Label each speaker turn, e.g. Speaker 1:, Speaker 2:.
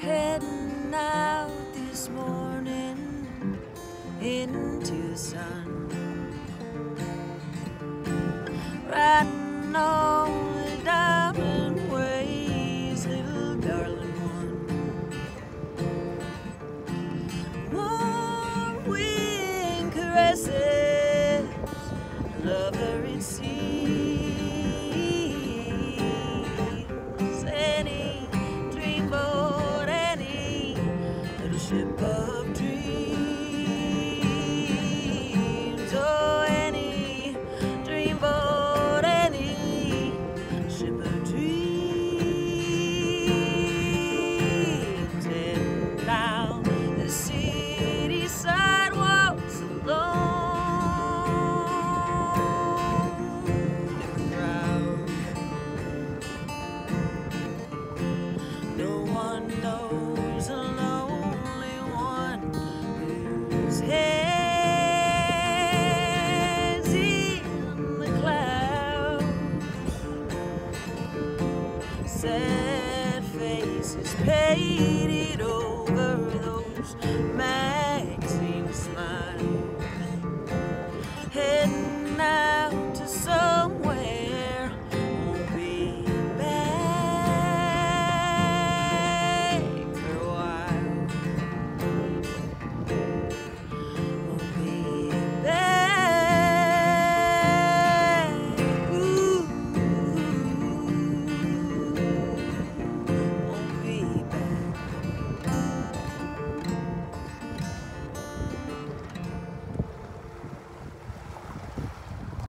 Speaker 1: Heading out this morning into the sun. Riding on the diamond ways, little darling one. Warm wind caresses, love her it ship of dreams. Oh, Annie dreamboat, Annie ship of dreams. And down the city sidewalks alone. The crowd. No one knows sad faces painted over.